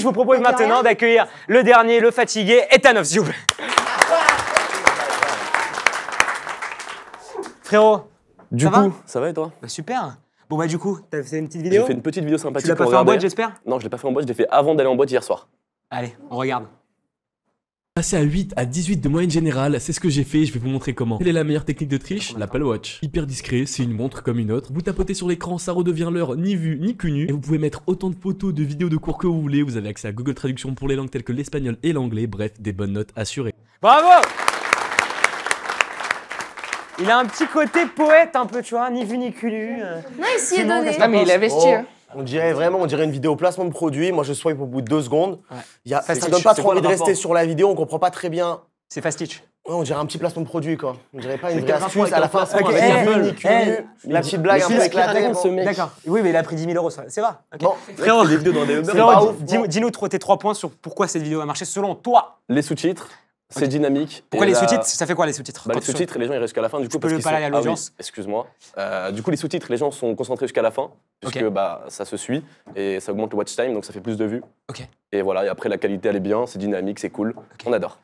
Je vous propose maintenant d'accueillir le dernier, le fatigué, s'il vous plaît. Frérot, Du Ça va coup, ça va et toi? Bah super. Bon bah du coup, t'as fait une petite vidéo? J'ai fait une petite vidéo sympathique Tu l'as pas pour fait en boîte, j'espère? Non, je l'ai pas fait en boîte, je l'ai fait avant d'aller en boîte hier soir. Allez, on regarde. Passer à 8 à 18 de moyenne générale, c'est ce que j'ai fait, je vais vous montrer comment. Quelle est la meilleure technique de triche? L'Apple Watch. Hyper discret, c'est une montre comme une autre. Vous tapotez sur l'écran, ça redevient l'heure ni vu ni connu. Et vous pouvez mettre autant de photos, de vidéos, de cours que vous voulez. Vous avez accès à Google Traduction pour les langues telles que l'espagnol et l'anglais. Bref, des bonnes notes assurées. Bravo Il a un petit côté poète un peu, tu vois, ni vu ni connu. euh. Non, il s'y est donné. Non, mais il avait Oh, stylé. On dirait vraiment, on dirait une vidéo placement de produit. Moi, je swipe au bout de deux secondes. Ouais. Il y a, Ça, ça, donne pas trop envie de rester sur la vidéo. On comprend pas très bien. C'est fastitch. Ouais, on dirait un petit placement de produit, quoi. On dirait pas une vraie astuce à la fin. placement Ok, avec ni Apple vu ni connu. La petite blague un peu éclatée. D'accord. Oui, mais il a pris 10 000 euros, ça, c'est vrai. ok. Bon, Frérot, des vidéos dans des Uber, Frérot, dis-nous tes trois points sur pourquoi cette vidéo a marché selon toi. Les sous-titres, c'est dynamique. Pourquoi les sous-titres? Ça fait quoi les sous-titres? Bah, les tu- sous-titres, les gens ils restent jusqu'à la fin. Du coup, peux parce parler à ah oui, l'audience? Excuse-moi. Euh, du coup, les sous-titres, les gens sont concentrés jusqu'à la fin, puisque bah, ça se suit et ça augmente le watch time, donc ça fait plus de vues. Ok. Et voilà, et après la qualité elle est bien, c'est dynamique, c'est cool, on adore.